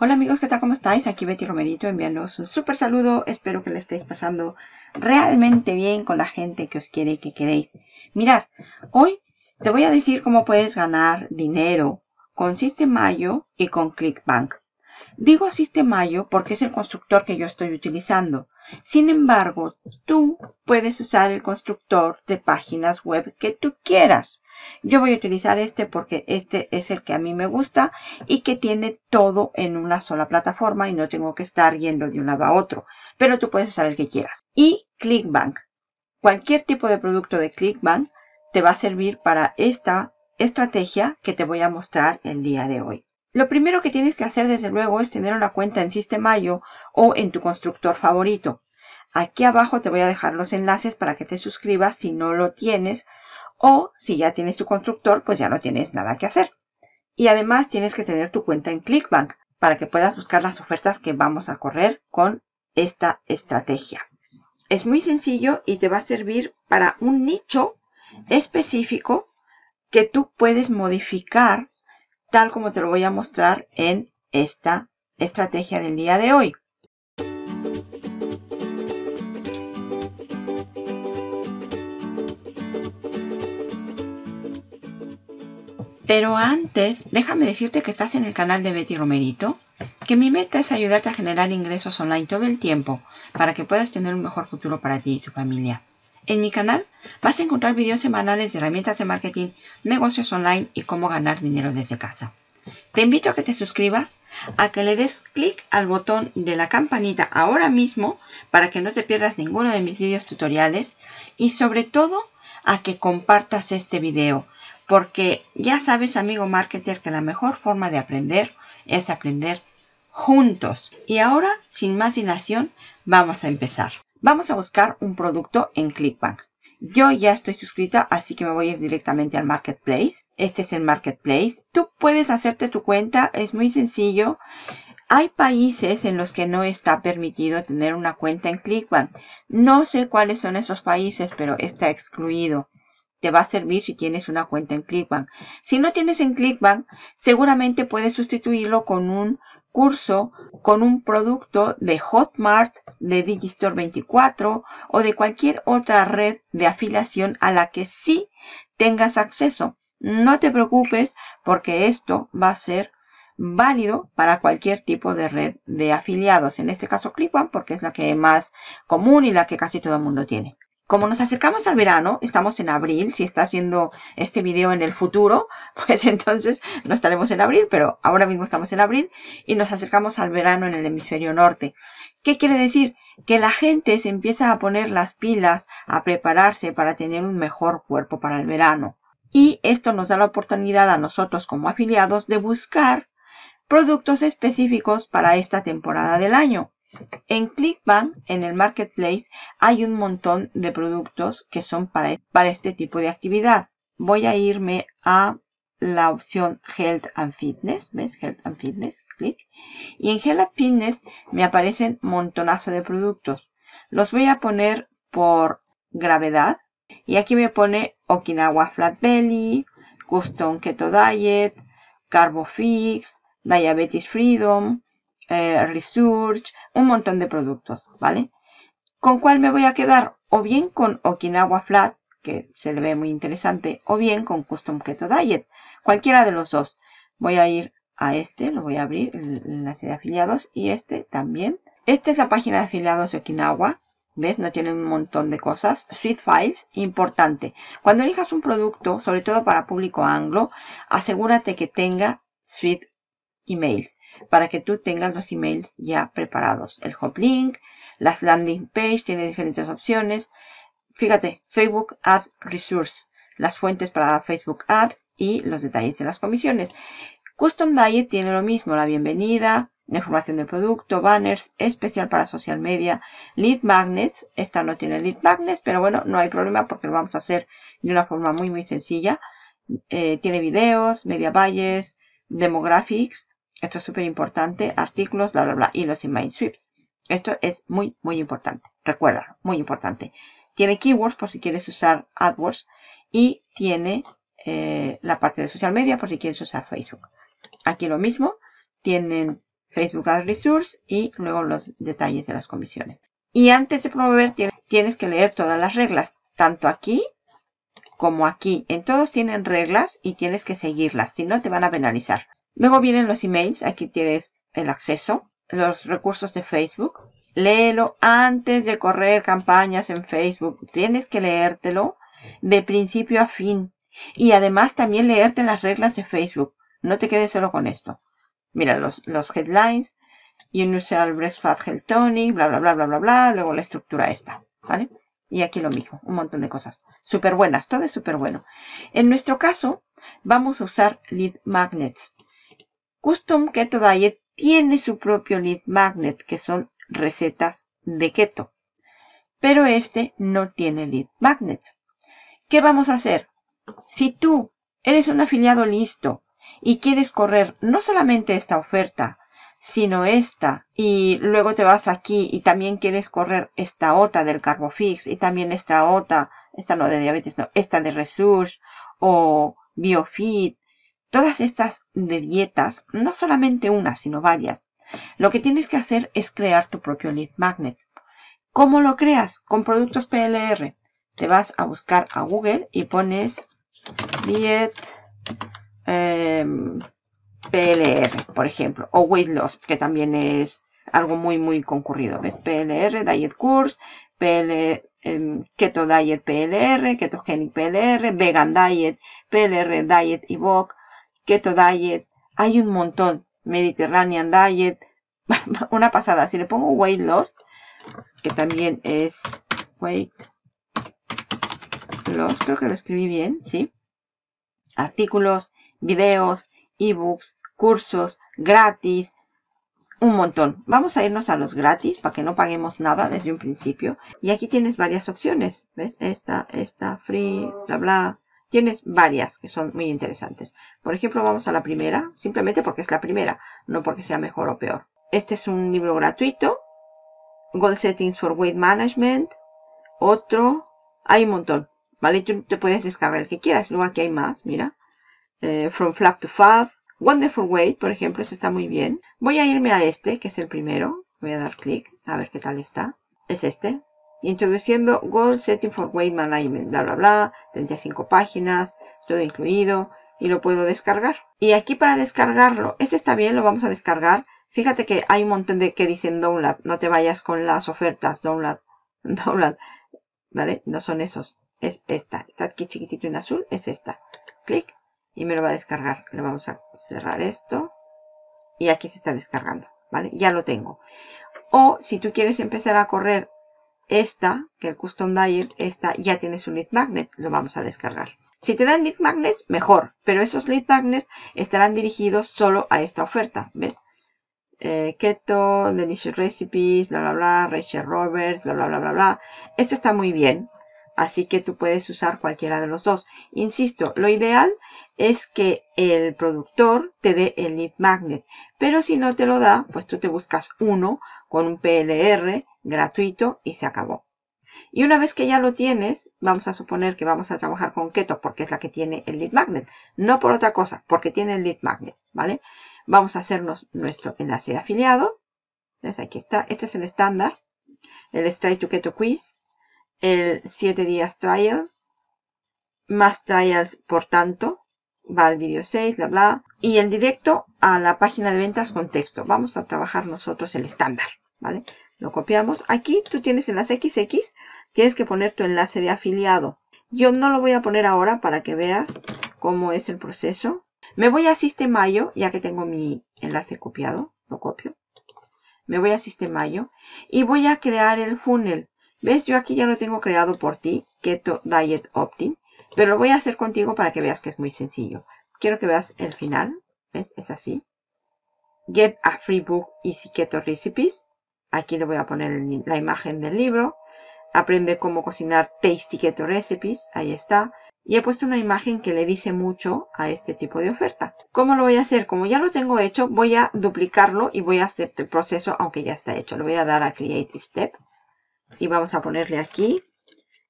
Hola amigos, ¿qué tal? ¿Cómo estáis? Aquí Betty Romerito enviándoos un súper saludo. Espero que le estéis pasando realmente bien con la gente que os quiere y que queréis. Mirad, hoy te voy a decir cómo puedes ganar dinero con Sistemayo y con ClickBank. Digo Sistemayo porque es el constructor que yo estoy utilizando. Sin embargo, tú puedes usar el constructor de páginas web que tú quieras. Yo voy a utilizar este porque este es el que a mí me gusta y que tiene todo en una sola plataforma y no tengo que estar yendo de un lado a otro. Pero tú puedes usar el que quieras. Y ClickBank. Cualquier tipo de producto de ClickBank te va a servir para esta estrategia que te voy a mostrar el día de hoy. Lo primero que tienes que hacer desde luego es tener una cuenta en Sistemayo o en tu constructor favorito. Aquí abajo te voy a dejar los enlaces para que te suscribas si no lo tienes o si ya tienes tu constructor pues ya no tienes nada que hacer. Y además tienes que tener tu cuenta en ClickBank para que puedas buscar las ofertas que vamos a correr con esta estrategia. Es muy sencillo y te va a servir para un nicho específico que tú puedes modificar tal como te lo voy a mostrar en esta estrategia del día de hoy. Pero antes, déjame decirte que estás en el canal de Betty Romerito, que mi meta es ayudarte a generar ingresos online todo el tiempo para que puedas tener un mejor futuro para ti y tu familia. En mi canal vas a encontrar videos semanales de herramientas de marketing, negocios online y cómo ganar dinero desde casa. Te invito a que te suscribas, a que le des clic al botón de la campanita ahora mismo para que no te pierdas ninguno de mis videos tutoriales y sobre todo a que compartas este video porque ya sabes amigo marketer que la mejor forma de aprender es aprender juntos. Y ahora, sin más dilación, vamos a empezar. Vamos a buscar un producto en ClickBank. Yo ya estoy suscrita, así que me voy a ir directamente al Marketplace. Este es el Marketplace. Tú puedes hacerte tu cuenta, es muy sencillo. Hay países en los que no está permitido tener una cuenta en ClickBank. No sé cuáles son esos países, pero está excluido te va a servir si tienes una cuenta en ClickBank. Si no tienes en ClickBank, seguramente puedes sustituirlo con un curso, con un producto de Hotmart, de Digistore 24 o de cualquier otra red de afiliación a la que sí tengas acceso. No te preocupes porque esto va a ser válido para cualquier tipo de red de afiliados. En este caso ClickBank porque es la que más común y la que casi todo el mundo tiene. Como nos acercamos al verano, estamos en abril, si estás viendo este video en el futuro, pues entonces no estaremos en abril, pero ahora mismo estamos en abril y nos acercamos al verano en el hemisferio norte. ¿Qué quiere decir? Que la gente se empieza a poner las pilas, a prepararse para tener un mejor cuerpo para el verano. Y esto nos da la oportunidad a nosotros como afiliados de buscar productos específicos para esta temporada del año. En ClickBank, en el Marketplace, hay un montón de productos que son para, para este tipo de actividad. Voy a irme a la opción Health and Fitness, ¿ves? Health and Fitness, clic. Y en Health and Fitness me aparecen montonazo de productos. Los voy a poner por gravedad. Y aquí me pone Okinawa Flat Belly, Custom Keto Diet, Carbofix, Diabetes Freedom, eh, Research, un montón de productos, ¿vale? ¿Con cuál me voy a quedar? O bien con Okinawa Flat, que se le ve muy interesante, o bien con Custom Keto Diet. Cualquiera de los dos. Voy a ir a este, lo voy a abrir, el enlace de afiliados, y este también. Esta es la página de afiliados de Okinawa. ¿Ves? No tiene un montón de cosas. Sweet Files, importante. Cuando elijas un producto, sobre todo para público anglo, asegúrate que tenga Sweet emails para que tú tengas los emails ya preparados. El hop link, las landing page, tiene diferentes opciones. Fíjate, Facebook Ads Resource, las fuentes para Facebook Ads y los detalles de las comisiones. Custom Diet tiene lo mismo, la bienvenida, la información del producto, banners, especial para social media, lead magnets. Esta no tiene lead magnets, pero bueno, no hay problema porque lo vamos a hacer de una forma muy, muy sencilla. Eh, tiene videos, media buyers, demographics, esto es súper importante. Artículos, bla, bla, bla. Y los email sweeps. Esto es muy, muy importante. Recuerda, muy importante. Tiene keywords por si quieres usar AdWords. Y tiene eh, la parte de social media por si quieres usar Facebook. Aquí lo mismo. Tienen Facebook Ad Resource y luego los detalles de las comisiones. Y antes de promover tienes que leer todas las reglas, tanto aquí como aquí. En todos tienen reglas y tienes que seguirlas, si no te van a penalizar. Luego vienen los emails, aquí tienes el acceso, los recursos de Facebook. Léelo antes de correr campañas en Facebook. Tienes que leértelo de principio a fin. Y además también leerte las reglas de Facebook. No te quedes solo con esto. Mira los, los headlines, Unusual Breastfat Health Tonic, bla, bla, bla, bla, bla, bla. Luego la estructura esta, ¿vale? Y aquí lo mismo, un montón de cosas. Súper buenas, todo es súper bueno. En nuestro caso, vamos a usar lead magnets. Custom Keto Diet tiene su propio lead magnet, que son recetas de keto. Pero este no tiene lead magnets. ¿Qué vamos a hacer? Si tú eres un afiliado listo y quieres correr no solamente esta oferta, sino esta, y luego te vas aquí y también quieres correr esta otra del Carbofix y también esta otra, esta no de diabetes, no, esta de Resource o BioFit, todas estas de dietas, no solamente una, sino varias, lo que tienes que hacer es crear tu propio lead magnet. ¿Cómo lo creas? Con productos PLR. Te vas a buscar a Google y pones diet Em, PLR, por ejemplo, o Weight Loss, que también es algo muy, muy concurrido. ¿Ves? PLR, Diet Course, PL, em, Keto Diet PLR, Ketogenic PLR, Vegan Diet, PLR Diet Evoke, Keto Diet, hay un montón. Mediterranean Diet, una pasada. Si le pongo Weight Loss, que también es Weight Loss, creo que lo escribí bien, ¿sí? Artículos, videos, ebooks, cursos, gratis, un montón. Vamos a irnos a los gratis para que no paguemos nada desde un principio. Y aquí tienes varias opciones. ¿Ves? Esta, esta, free, bla, bla. Tienes varias que son muy interesantes. Por ejemplo, vamos a la primera, simplemente porque es la primera, no porque sea mejor o peor. Este es un libro gratuito. Goal Settings for Weight Management. Otro. Hay un montón. ¿Vale? Tú te puedes descargar el que quieras. Luego aquí hay más, mira. Eh, from Flap to Fab, Wonderful Weight, por ejemplo, este está muy bien. Voy a irme a este, que es el primero. Voy a dar clic, a ver qué tal está. Es este. Introduciendo Goal Setting for Weight Management, bla, bla, bla. 35 páginas, todo incluido. Y lo puedo descargar. Y aquí para descargarlo, este está bien, lo vamos a descargar. Fíjate que hay un montón de que dicen download. No te vayas con las ofertas, download, download. ¿Vale? No son esos. Es esta. Está aquí chiquitito en azul. Es esta. Clic y me lo va a descargar. Le vamos a cerrar esto y aquí se está descargando, ¿vale? Ya lo tengo. O si tú quieres empezar a correr esta, que el Custom Diet, esta ya tiene su lead magnet, lo vamos a descargar. Si te dan lead magnets, mejor, pero esos lead magnets estarán dirigidos solo a esta oferta, ¿ves? Eh, keto, Delicious Recipes, bla, bla, bla, Rachel Roberts, bla, bla, bla, bla, bla. Esto está muy bien, Así que tú puedes usar cualquiera de los dos. Insisto, lo ideal es que el productor te dé el lead magnet. Pero si no te lo da, pues tú te buscas uno con un PLR gratuito y se acabó. Y una vez que ya lo tienes, vamos a suponer que vamos a trabajar con Keto porque es la que tiene el lead magnet. No por otra cosa, porque tiene el lead magnet, ¿vale? Vamos a hacernos nuestro enlace de afiliado. ¿Ves? Aquí está. Este es el estándar. El Straight to Keto Quiz el 7 días trial, más trials por tanto, va al vídeo 6, bla, bla, y el directo a la página de ventas con texto. Vamos a trabajar nosotros el estándar, ¿vale? Lo copiamos. Aquí tú tienes enlace XX, tienes que poner tu enlace de afiliado. Yo no lo voy a poner ahora para que veas cómo es el proceso. Me voy a Sistemayo, ya que tengo mi enlace copiado, lo copio. Me voy a Sistemayo y voy a crear el funnel. ¿Ves? Yo aquí ya lo tengo creado por ti, Keto Diet Optim, pero lo voy a hacer contigo para que veas que es muy sencillo. Quiero que veas el final, ¿ves? Es así. Get a free book Easy Keto Recipes. Aquí le voy a poner la imagen del libro. Aprende cómo cocinar Tasty Keto Recipes. Ahí está. Y he puesto una imagen que le dice mucho a este tipo de oferta. ¿Cómo lo voy a hacer? Como ya lo tengo hecho, voy a duplicarlo y voy a hacer el proceso aunque ya está hecho. Le voy a dar a Create Step y vamos a ponerle aquí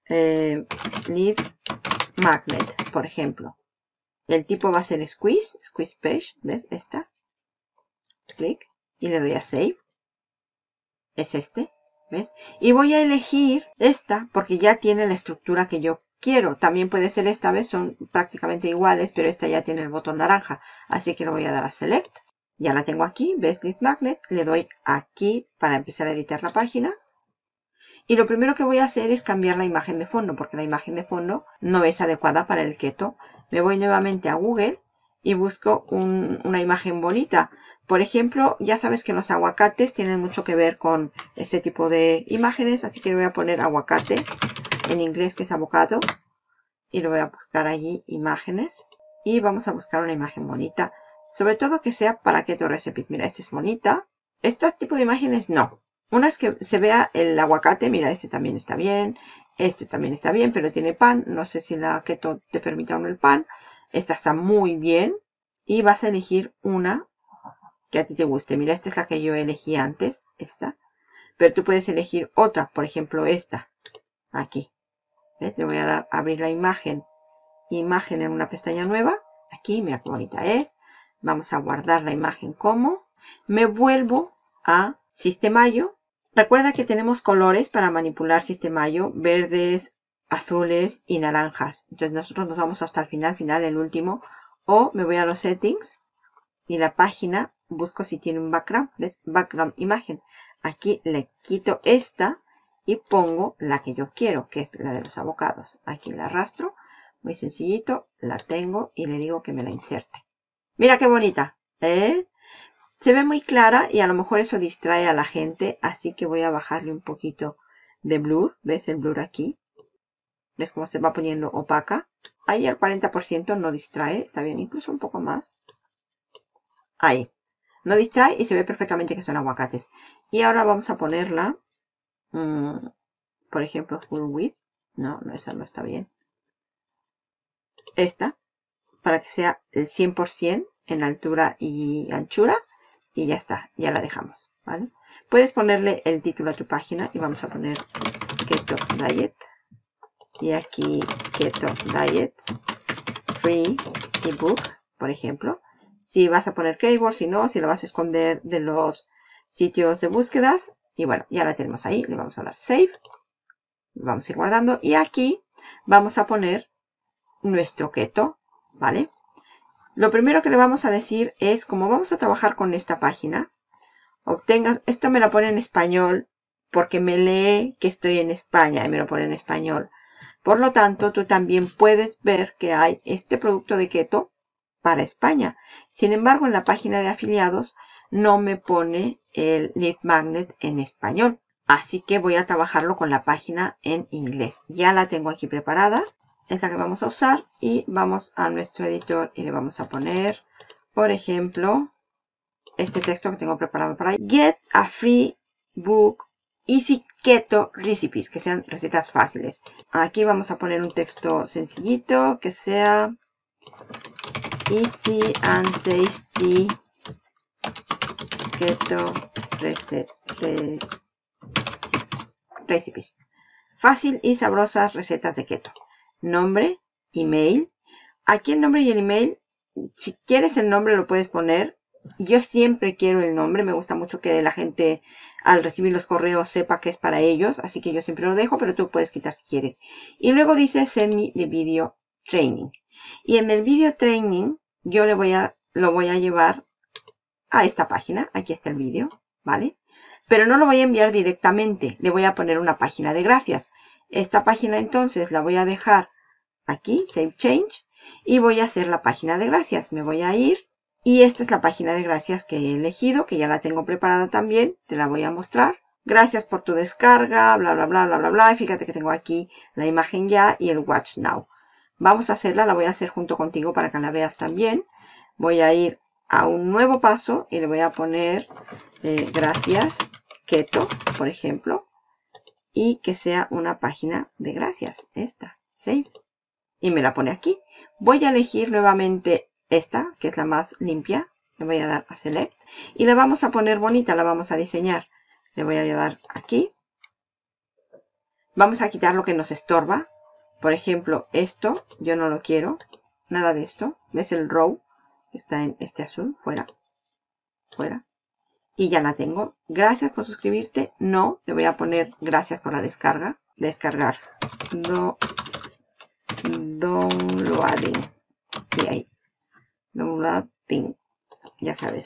eh, lead magnet, por ejemplo. El tipo va a ser squeeze, squeeze page, ¿ves? Esta. Clic. y le doy a Save. Es este, ¿ves? Y voy a elegir esta porque ya tiene la estructura que yo quiero. También puede ser esta vez, son prácticamente iguales, pero esta ya tiene el botón naranja. Así que le voy a dar a Select. Ya la tengo aquí, ves Grid Magnet. Le doy aquí para empezar a editar la página. Y lo primero que voy a hacer es cambiar la imagen de fondo, porque la imagen de fondo no es adecuada para el keto. Me voy nuevamente a Google y busco una imagen bonita. Por ejemplo, ya sabes que los aguacates tienen mucho que ver con este tipo de imágenes, así que le voy a poner aguacate, en inglés que es avocado, y le voy a buscar allí imágenes. Y vamos a buscar una imagen bonita, sobre todo que sea para keto recipes. Mira, esta es bonita. Este tipo de imágenes no. Una es que se vea el aguacate, mira, este también está bien, este también está bien, pero tiene pan, no sé si la keto te permite o no el pan. Esta está muy bien y vas a elegir una que a ti te guste. Mira, esta es la que yo elegí antes, esta. Pero tú puedes elegir otra, por ejemplo esta, aquí. ¿Ves? Le voy a dar abrir la imagen, imagen en una pestaña nueva. Aquí, mira qué bonita es. Vamos a guardar la imagen como. Me vuelvo a Sistemayo Recuerda que tenemos colores para manipular Sistemayo, verdes, azules y naranjas. Entonces nosotros nos vamos hasta el final, final, el último. O me voy a los settings y la página, busco si tiene un background, ¿ves? Background imagen. Aquí le quito esta y pongo la que yo quiero, que es la de los abocados. Aquí la arrastro, muy sencillito, la tengo y le digo que me la inserte. Mira qué bonita, ¿eh? Se ve muy clara y a lo mejor eso distrae a la gente, así que voy a bajarle un poquito de blur. ¿Ves el blur aquí? ¿Ves cómo se va poniendo opaca? Ahí el 40% no distrae, está bien, incluso un poco más. Ahí. No distrae y se ve perfectamente que son aguacates. Y ahora vamos a ponerla, mm, por ejemplo, full width. No, no, esa no está bien. Esta, para que sea el 100% en altura y anchura y ya está, ya la dejamos, ¿vale? Puedes ponerle el título a tu página y vamos a poner Keto Diet y aquí Keto Diet Free ebook, por ejemplo. Si vas a poner keyboard, si no, si lo vas a esconder de los sitios de búsquedas. Y bueno, ya la tenemos ahí. Le vamos a dar Save. Vamos a ir guardando. Y aquí vamos a poner nuestro keto, ¿vale? Lo primero que le vamos a decir es, como vamos a trabajar con esta página, obtenga, esto me lo pone en español porque me lee que estoy en España y me lo pone en español. Por lo tanto, tú también puedes ver que hay este producto de keto para España. Sin embargo, en la página de afiliados no me pone el lead magnet en español. Así que voy a trabajarlo con la página en inglés. Ya la tengo aquí preparada esa que vamos a usar y vamos a nuestro editor y le vamos a poner, por ejemplo, este texto que tengo preparado para ahí. Get a free book Easy Keto Recipes, que sean recetas fáciles. Aquí vamos a poner un texto sencillito que sea Easy and Tasty Keto Recipes. Fácil y sabrosas recetas de keto nombre, email. Aquí el nombre y el email, si quieres el nombre lo puedes poner. Yo siempre quiero el nombre, me gusta mucho que la gente al recibir los correos sepa que es para ellos, así que yo siempre lo dejo, pero tú puedes quitar si quieres. Y luego dice send me the video training. Y en el video training yo le voy a, lo voy a llevar a esta página. Aquí está el vídeo, ¿vale? Pero no lo voy a enviar directamente, le voy a poner una página de gracias. Esta página entonces la voy a dejar aquí, Save Change, y voy a hacer la página de gracias. Me voy a ir y esta es la página de gracias que he elegido, que ya la tengo preparada también. Te la voy a mostrar. Gracias por tu descarga, bla, bla, bla, bla, bla, bla. fíjate que tengo aquí la imagen ya y el Watch Now. Vamos a hacerla, la voy a hacer junto contigo para que la veas también. Voy a ir a un nuevo paso y le voy a poner eh, gracias keto, por ejemplo y que sea una página de gracias. Esta, Save. Y me la pone aquí. Voy a elegir nuevamente esta, que es la más limpia. Le voy a dar a Select. Y la vamos a poner bonita, la vamos a diseñar. Le voy a dar aquí. Vamos a quitar lo que nos estorba. Por ejemplo, esto, yo no lo quiero. Nada de esto. ¿Ves el row? Está en este azul. Fuera. Fuera. Y ya la tengo. Gracias por suscribirte. No, le voy a poner gracias por la descarga. Descargar. Do, downloading. Y ahí. Downloading. Ya sabes.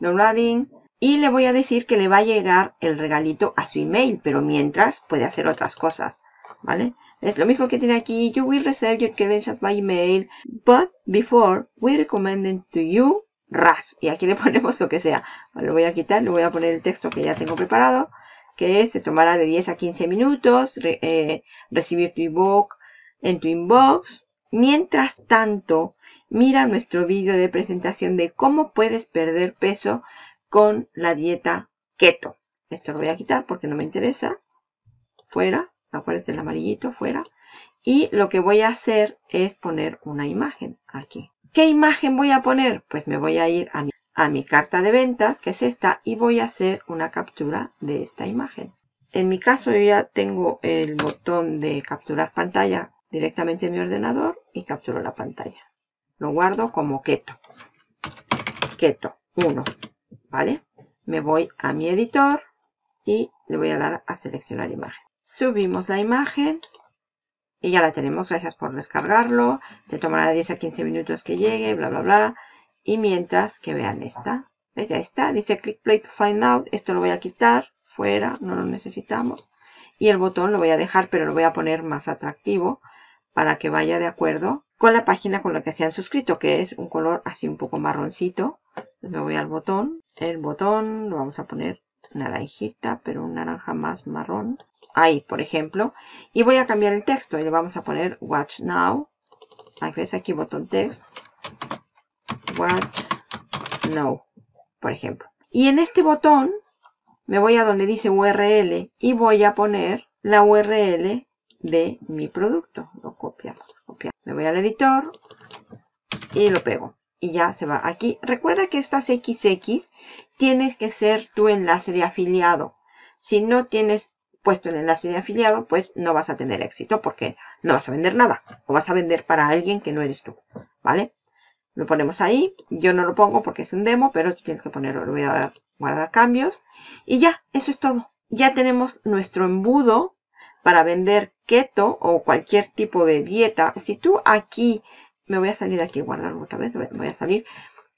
Downloading. Y le voy a decir que le va a llegar el regalito a su email. Pero mientras puede hacer otras cosas. ¿Vale? Es lo mismo que tiene aquí. You will receive your credentials by email. But before we recommend to you RAS. Y aquí le ponemos lo que sea. Lo voy a quitar, le voy a poner el texto que ya tengo preparado, que es, se tomará de 10 a 15 minutos, eh, recibir tu ebook en tu inbox. Mientras tanto, mira nuestro vídeo de presentación de cómo puedes perder peso con la dieta keto. Esto lo voy a quitar porque no me interesa. Fuera, acuérdate el amarillito, fuera. Y lo que voy a hacer es poner una imagen aquí. ¿Qué imagen voy a poner? Pues me voy a ir a mi, a mi carta de ventas, que es esta, y voy a hacer una captura de esta imagen. En mi caso yo ya tengo el botón de capturar pantalla directamente en mi ordenador y capturo la pantalla. Lo guardo como keto. Keto 1. ¿Vale? Me voy a mi editor y le voy a dar a seleccionar imagen. Subimos la imagen y ya la tenemos, gracias por descargarlo. Te tomará 10 a 15 minutos que llegue, bla, bla, bla. Y mientras que vean esta. Ya está, dice click play to find out. Esto lo voy a quitar, fuera, no lo necesitamos. Y el botón lo voy a dejar, pero lo voy a poner más atractivo para que vaya de acuerdo con la página con la que se han suscrito, que es un color así un poco marroncito. Me voy al botón, el botón lo vamos a poner naranjita, pero un naranja más marrón ahí, por ejemplo. Y voy a cambiar el texto y le vamos a poner Watch Now. Ves aquí botón text. Watch Now, por ejemplo. Y en este botón me voy a donde dice URL y voy a poner la URL de mi producto. Lo copiamos, copiamos. Me voy al editor y lo pego. Y ya se va aquí. Recuerda que estas XX tienes que ser tu enlace de afiliado. Si no tienes puesto el enlace de afiliado, pues no vas a tener éxito porque no vas a vender nada. O vas a vender para alguien que no eres tú. ¿Vale? Lo ponemos ahí. Yo no lo pongo porque es un demo, pero tú tienes que ponerlo. Le voy a dar guardar cambios. Y ya, eso es todo. Ya tenemos nuestro embudo para vender keto o cualquier tipo de dieta. Si tú aquí, me voy a salir de aquí, guardarlo otra vez, voy a salir.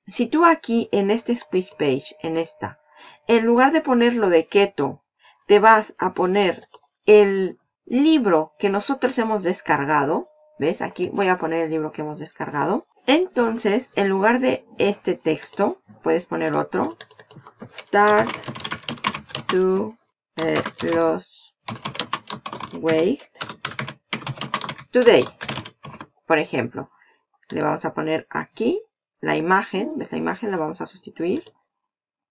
Si tú aquí en este squeeze page, en esta, en lugar de ponerlo de keto te vas a poner el libro que nosotros hemos descargado. ¿Ves? Aquí voy a poner el libro que hemos descargado. Entonces, en lugar de este texto, puedes poner otro. Start to eh, los wait today. Por ejemplo, le vamos a poner aquí la imagen. ¿Ves la imagen? La vamos a sustituir.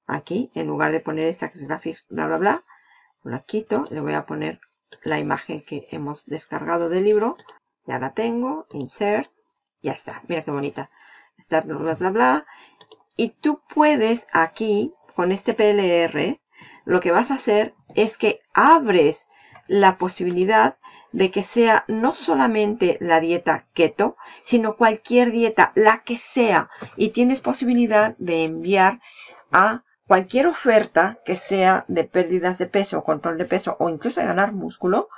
Aquí, en lugar de poner Stax Graphics, bla, bla, bla la quito, le voy a poner la imagen que hemos descargado del libro. Ya la tengo, insert, ya está. Mira qué bonita. Está bla, bla, bla. Y tú puedes aquí, con este PLR, lo que vas a hacer es que abres la posibilidad de que sea no solamente la dieta keto, sino cualquier dieta, la que sea. Y tienes posibilidad de enviar a cualquier oferta que sea de pérdidas de peso, control de peso o incluso de ganar músculo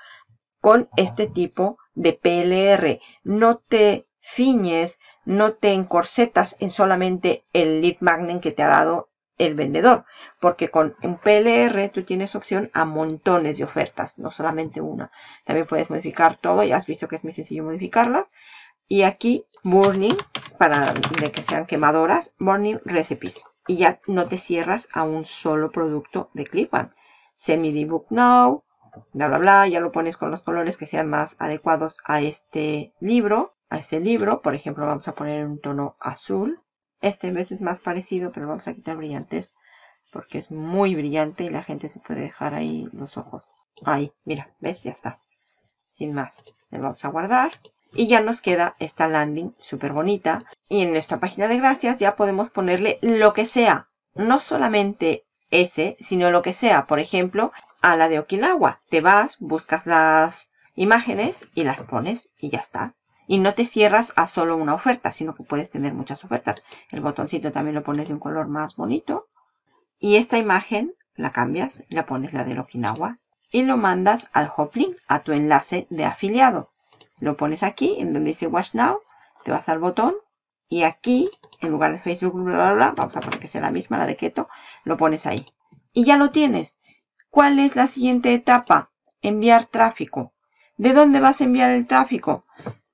con este tipo de PLR. No te ciñes, no te encorsetas en solamente el lead magnet que te ha dado el vendedor, porque con un PLR tú tienes opción a montones de ofertas, no solamente una. También puedes modificar todo, ya has visto que es muy sencillo modificarlas. Y aquí, burning, para de que sean quemadoras, burning recipes y ya no te cierras a un solo producto de Clipbank. Semi Book Now, bla, bla, bla, ya lo pones con los colores que sean más adecuados a este libro, a este libro. Por ejemplo, vamos a poner un tono azul. Este vez es más parecido, pero vamos a quitar brillantes porque es muy brillante y la gente se puede dejar ahí los ojos. Ahí, mira, ¿ves? Ya está. Sin más. Le vamos a guardar. Y ya nos queda esta landing súper bonita. Y en nuestra página de gracias ya podemos ponerle lo que sea. No solamente ese, sino lo que sea. Por ejemplo, a la de Okinawa. Te vas, buscas las imágenes y las pones y ya está. Y no te cierras a solo una oferta, sino que puedes tener muchas ofertas. El botoncito también lo pones de un color más bonito. Y esta imagen la cambias, la pones la del Okinawa y lo mandas al Hoplink, a tu enlace de afiliado. Lo pones aquí, en donde dice Watch Now, te vas al botón y aquí, en lugar de Facebook, bla, bla, bla, vamos a poner que sea la misma, la de Keto, lo pones ahí. Y ya lo tienes. ¿Cuál es la siguiente etapa? Enviar tráfico. ¿De dónde vas a enviar el tráfico?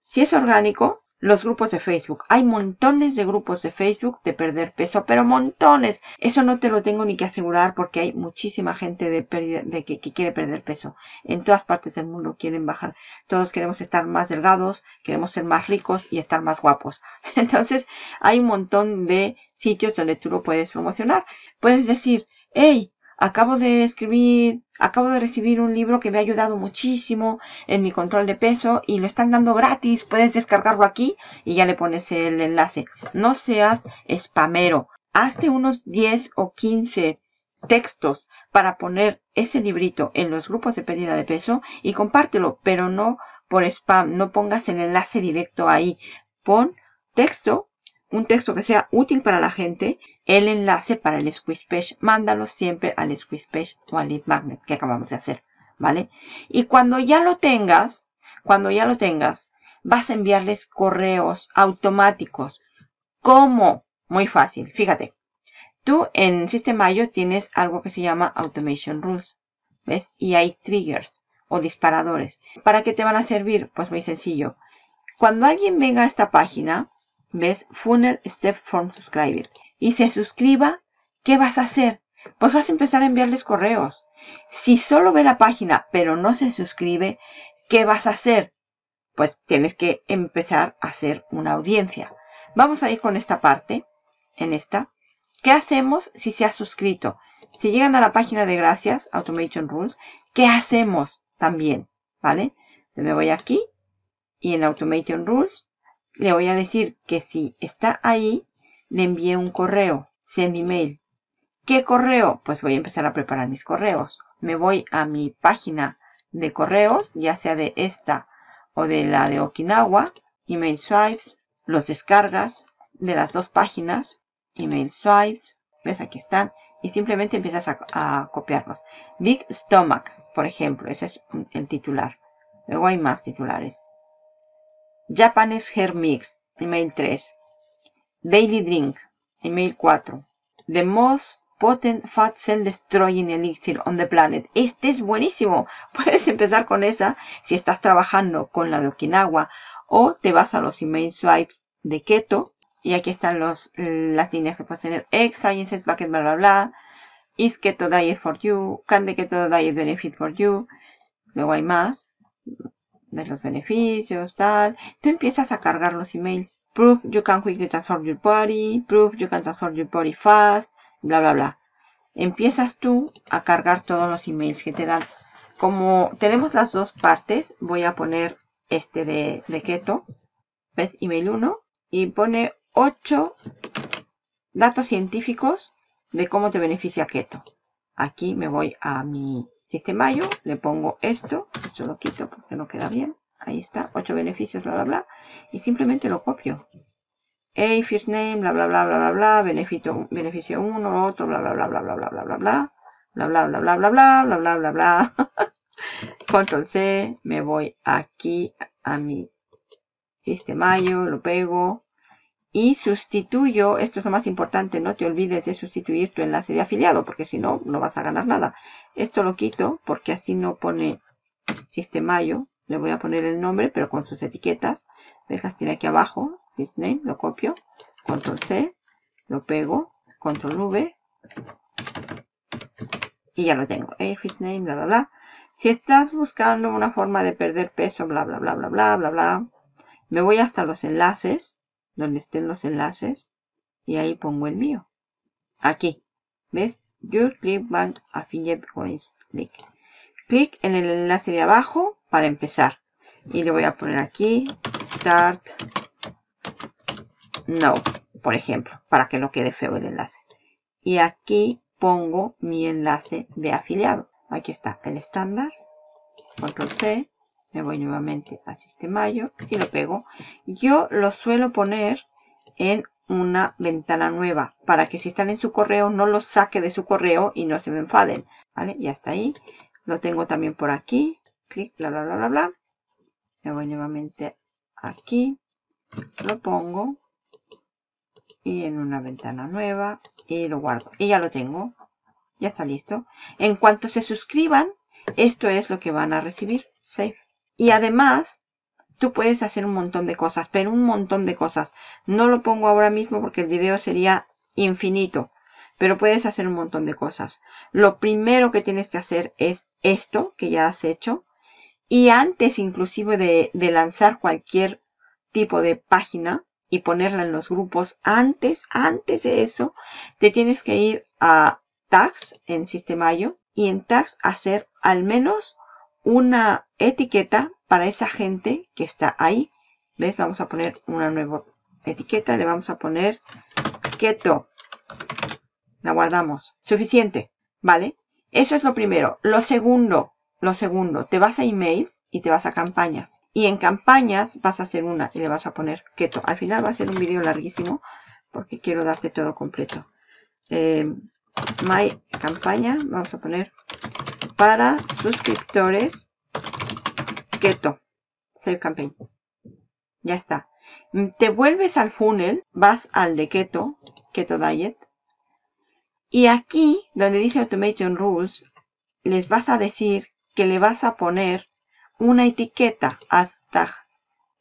Si es orgánico, los grupos de Facebook. Hay montones de grupos de Facebook de perder peso, pero montones. Eso no te lo tengo ni que asegurar porque hay muchísima gente de, de que, quiere perder peso. En todas partes del mundo quieren bajar. Todos queremos estar más delgados, queremos ser más ricos y estar más guapos. Entonces hay un montón de sitios donde tú lo puedes promocionar. Puedes decir, hey, acabo de escribir, acabo de recibir un libro que me ha ayudado muchísimo en mi control de peso y lo están dando gratis, puedes descargarlo aquí y ya le pones el enlace. No seas spamero, hazte unos 10 o 15 textos para poner ese librito en los grupos de pérdida de peso y compártelo, pero no por spam, no pongas el enlace directo ahí. Pon texto un texto que sea útil para la gente, el enlace para el squeeze page, mándalo siempre al squeeze page o al lead magnet que acabamos de hacer, ¿vale? Y cuando ya lo tengas, cuando ya lo tengas, vas a enviarles correos automáticos. ¿Cómo? Muy fácil, fíjate. Tú en System.io tienes algo que se llama Automation Rules, ¿ves? Y hay triggers o disparadores. ¿Para qué te van a servir? Pues muy sencillo. Cuando alguien venga a esta página, ¿Ves? Funnel Step Form Subscriber. Y se suscriba, ¿qué vas a hacer? Pues vas a empezar a enviarles correos. Si solo ve la página pero no se suscribe, ¿qué vas a hacer? Pues tienes que empezar a hacer una audiencia. Vamos a ir con esta parte, en esta. ¿Qué hacemos si se ha suscrito? Si llegan a la página de gracias, Automation Rules, ¿qué hacemos también? ¿Vale? me voy aquí y en Automation Rules le voy a decir que si está ahí, le envíe un correo, send email. ¿Qué correo? Pues voy a empezar a preparar mis correos. Me voy a mi página de correos, ya sea de esta o de la de Okinawa, email swipes, los descargas de las dos páginas, email swipes, ves aquí están, y simplemente empiezas a, a copiarlos. Big Stomach, por ejemplo, ese es el titular. Luego hay más titulares. Japanese Hair Mix, email 3. Daily Drink, email 4. The most potent fat cell destroying elixir on the planet. Este es buenísimo. Puedes empezar con esa si estás trabajando con la de Okinawa o te vas a los email swipes de keto y aquí están los, las líneas que puedes tener. Egg Sciences Bucket, bla, bla, bla. Is Keto Diet for You. Can the Keto Diet Benefit for You. Luego hay más de los beneficios, tal. Tú empiezas a cargar los emails. Proof you can quickly transform your body. Proof you can transform your body fast. Bla, bla, bla. Empiezas tú a cargar todos los emails que te dan. Como tenemos las dos partes, voy a poner este de, keto. ¿Ves? Email 1. Y pone 8 datos científicos de cómo te beneficia keto. Aquí me voy a mi Sistemayo, le pongo esto, esto lo quito porque no queda bien, ahí está, 8 beneficios, bla, bla, bla, y simplemente lo copio. A, first name, bla, bla, bla, bla, bla, bla, beneficio, beneficio 1, otro, bla, bla, bla, bla, bla, bla, bla, bla, bla, bla, bla, bla, bla, bla, bla, bla, bla, bla, bla, Control C, me voy aquí a mi Sistemayo, lo pego, y sustituyo, esto es lo más importante, no te olvides de sustituir tu enlace de afiliado, porque si no, no vas a ganar nada. Esto lo quito, porque así no pone Sistemayo. Le voy a poner el nombre, pero con sus etiquetas. ¿Ves? Las tiene aquí abajo. name, lo copio. Control C, lo pego. Control V. Y ya lo tengo. Eh, name, bla, bla, bla. Si estás buscando una forma de perder peso, bla, bla, bla, bla, bla, bla, bla. Me voy hasta los enlaces donde estén los enlaces y ahí pongo el mío. Aquí, ¿ves? Your Clickbank Affiliate Coins Click. Clic en el enlace de abajo para empezar. Y le voy a poner aquí Start No, por ejemplo, para que no quede feo el enlace. Y aquí pongo mi enlace de afiliado. Aquí está el estándar. Control C me voy nuevamente a Sistemayo y lo pego. Yo lo suelo poner en una ventana nueva para que si están en su correo no los saque de su correo y no se me enfaden. ¿Vale? Ya está ahí. Lo tengo también por aquí. Clic, bla, bla, bla, bla, bla. Me voy nuevamente aquí. Lo pongo. Y en una ventana nueva. Y lo guardo. Y ya lo tengo. Ya está listo. En cuanto se suscriban, esto es lo que van a recibir. Save. Y además, tú puedes hacer un montón de cosas, pero un montón de cosas. No lo pongo ahora mismo porque el video sería infinito, pero puedes hacer un montón de cosas. Lo primero que tienes que hacer es esto que ya has hecho. Y antes inclusive de, de lanzar cualquier tipo de página y ponerla en los grupos, antes, antes de eso, te tienes que ir a tags en Sistemayo y en tags hacer al menos una etiqueta para esa gente que está ahí. ¿Ves? Vamos a poner una nueva etiqueta. Le vamos a poner keto. La guardamos. Suficiente. ¿Vale? Eso es lo primero. Lo segundo, lo segundo, te vas a emails y te vas a campañas. Y en campañas vas a hacer una y le vas a poner keto. Al final va a ser un video larguísimo porque quiero darte todo completo. Eh, my campaña, vamos a poner para suscriptores keto, save campaign. Ya está. Te vuelves al funnel, vas al de keto, keto diet. Y aquí, donde dice automation rules, les vas a decir que le vas a poner una etiqueta, hashtag.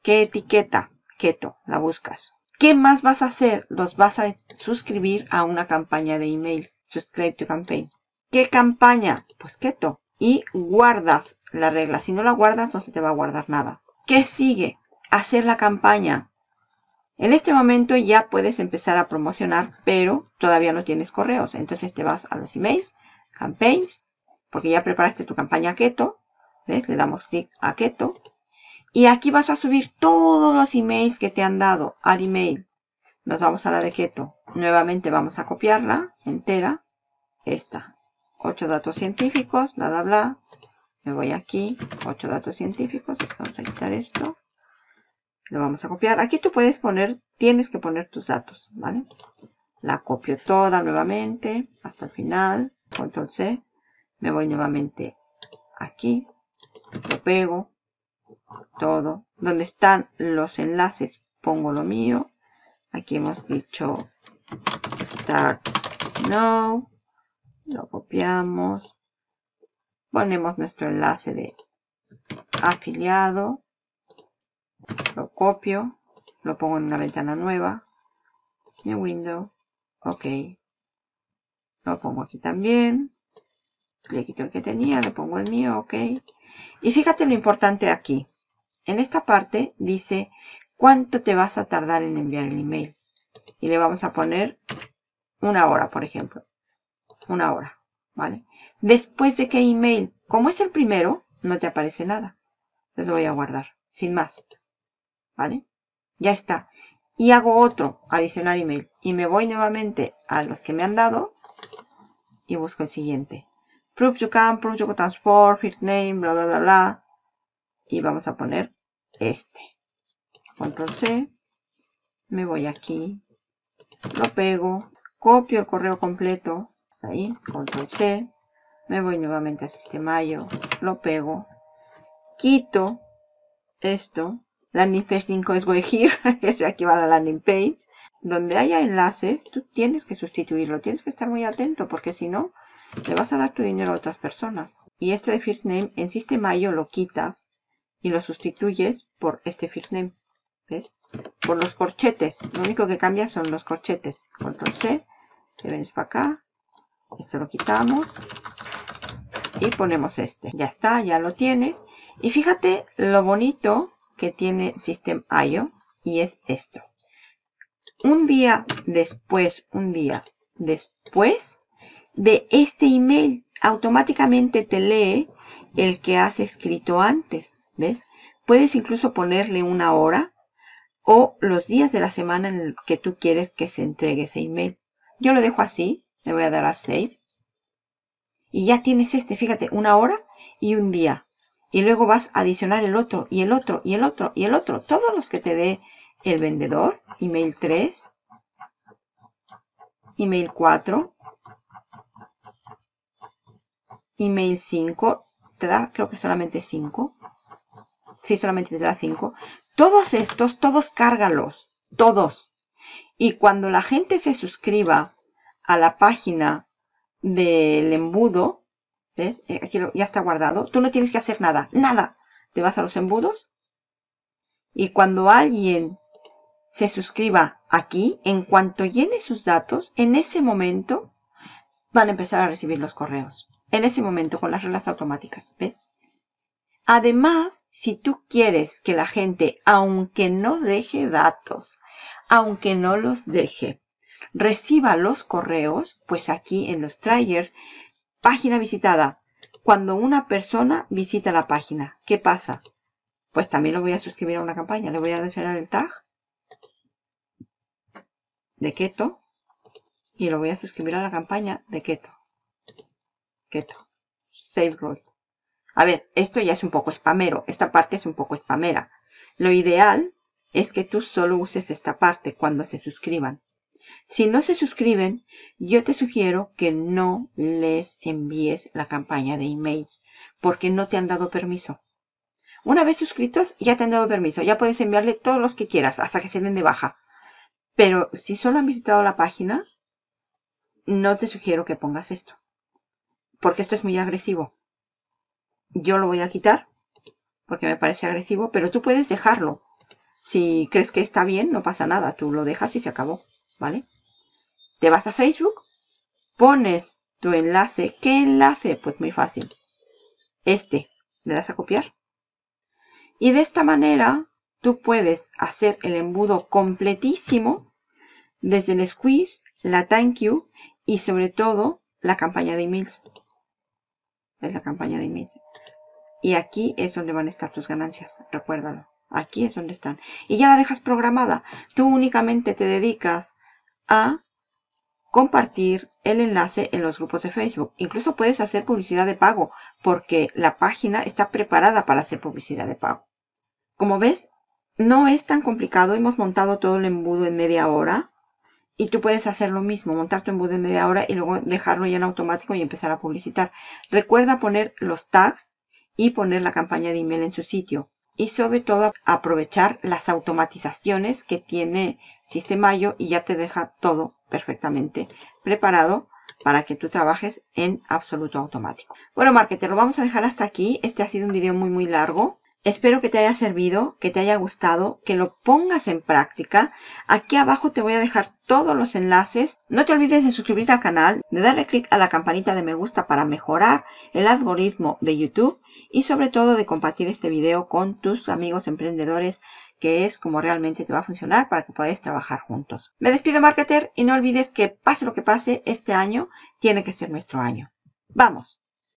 ¿Qué etiqueta? Keto, la buscas. ¿Qué más vas a hacer? Los vas a suscribir a una campaña de emails. Subscribe to campaign. ¿Qué campaña? Pues Keto. Y guardas la regla. Si no la guardas, no se te va a guardar nada. ¿Qué sigue? Hacer la campaña. En este momento ya puedes empezar a promocionar, pero todavía no tienes correos. Entonces te vas a los emails, campaigns, porque ya preparaste tu campaña Keto. ¿Ves? Le damos clic a Keto. Y aquí vas a subir todos los emails que te han dado. al email. Nos vamos a la de Keto. Nuevamente vamos a copiarla entera. Esta. Ocho datos científicos, bla, bla, bla. Me voy aquí. Ocho datos científicos. Vamos a quitar esto. Lo vamos a copiar. Aquí tú puedes poner, tienes que poner tus datos, ¿vale? La copio toda nuevamente hasta el final. Control C. Me voy nuevamente aquí. Lo pego todo. Donde están los enlaces pongo lo mío. Aquí hemos dicho start now. Lo copiamos. Ponemos nuestro enlace de afiliado. Lo copio. Lo pongo en una ventana nueva. Mi window. Ok. Lo pongo aquí también. Le quito el que tenía, le pongo el mío, ok. Y fíjate lo importante aquí. En esta parte dice cuánto te vas a tardar en enviar el email. Y le vamos a poner una hora, por ejemplo. Una hora, ¿vale? Después de que email, como es el primero, no te aparece nada. Entonces lo voy a guardar, sin más. ¿Vale? Ya está. Y hago otro, adicionar email. Y me voy nuevamente a los que me han dado y busco el siguiente. Proof to come, proof to transport, first name, bla, bla, bla, bla y vamos a poner este. Control C, me voy aquí, lo pego, copio el correo completo, ahí, Control C, me voy nuevamente a Sistemayo, lo pego, quito esto, landing page link is going here, aquí va la landing page, donde haya enlaces, tú tienes que sustituirlo, tienes que estar muy atento porque si no, le vas a dar tu dinero a otras personas. Y este de first name en Sistemayo lo quitas y lo sustituyes por este first name. ¿Ves? Por los corchetes. Lo único que cambia son los corchetes. Control C. Te vienes para acá. Esto lo quitamos. Y ponemos este. Ya está, ya lo tienes. Y fíjate lo bonito que tiene System.io. Y es esto. Un día después, un día después de este email, automáticamente te lee el que has escrito antes. ¿Ves? Puedes incluso ponerle una hora o los días de la semana en el que tú quieres que se entregue ese email. Yo lo dejo así, le voy a dar a Save. Y ya tienes este, fíjate, una hora y un día. Y luego vas a adicionar el otro, y el otro, y el otro, y el otro. Todos los que te dé el vendedor, email 3, email 4, email 5, te da creo que solamente 5. Sí, solamente te da 5. Todos estos, todos cárgalos, todos. Y cuando la gente se suscriba a la página del embudo, ¿ves? Eh, aquí ya está guardado. Tú no tienes que hacer nada, nada. Te vas a los embudos y cuando alguien se suscriba aquí, en cuanto llene sus datos, en ese momento van a empezar a recibir los correos. En ese momento, con las reglas automáticas, ¿ves? Además, si tú quieres que la gente, aunque no deje datos, aunque no los deje, reciba los correos, pues aquí en los triggers, página visitada. Cuando una persona visita la página, ¿qué pasa? Pues también lo voy a suscribir a una campaña. Le voy a adicionar el tag de keto y lo voy a suscribir a la campaña de keto. Keto. Save roll. A ver, esto ya es un poco spamero. Esta parte es un poco spamera. Lo ideal es que tú solo uses esta parte cuando se suscriban. Si no se suscriben, yo te sugiero que no les envíes la campaña de email porque no te han dado permiso. Una vez suscritos, ya te han dado permiso. Ya puedes enviarle todos los que quieras hasta que se den de baja. Pero si solo han visitado la página, no te sugiero que pongas esto. Porque esto es muy agresivo. Yo lo voy a quitar porque me parece agresivo, pero tú puedes dejarlo. Si crees que está bien, no pasa nada. Tú lo dejas y se acabó. ¿Vale? Te vas a Facebook, pones tu enlace. ¿Qué enlace? Pues muy fácil. Este. Le das a copiar y de esta manera tú puedes hacer el embudo completísimo desde el squeeze, la thank you y sobre todo la campaña de emails. Es la campaña de emails. Y aquí es donde van a estar tus ganancias, recuérdalo. Aquí es donde están. Y ya la dejas programada. Tú únicamente te dedicas a compartir el enlace en los grupos de Facebook. Incluso puedes hacer publicidad de pago porque la página está preparada para hacer publicidad de pago. Como ves, no es tan complicado. Hemos montado todo el embudo en media hora. Y tú puedes hacer lo mismo, montar tu embudo en media hora y luego dejarlo ya en automático y empezar a publicitar. Recuerda poner los tags y poner la campaña de email en su sitio. Y sobre todo aprovechar las automatizaciones que tiene Sistemayo y ya te deja todo perfectamente preparado para que tú trabajes en absoluto automático. Bueno, marketer, lo vamos a dejar hasta aquí. Este ha sido un video muy, muy largo. Espero que te haya servido, que te haya gustado, que lo pongas en práctica. Aquí abajo te voy a dejar todos los enlaces. No te olvides de suscribirte al canal, de darle clic a la campanita de me gusta para mejorar el algoritmo de YouTube y sobre todo de compartir este video con tus amigos emprendedores que es como realmente te va a funcionar para que podáis trabajar juntos. Me despido marketer y no olvides que pase lo que pase, este año tiene que ser nuestro año. ¡Vamos!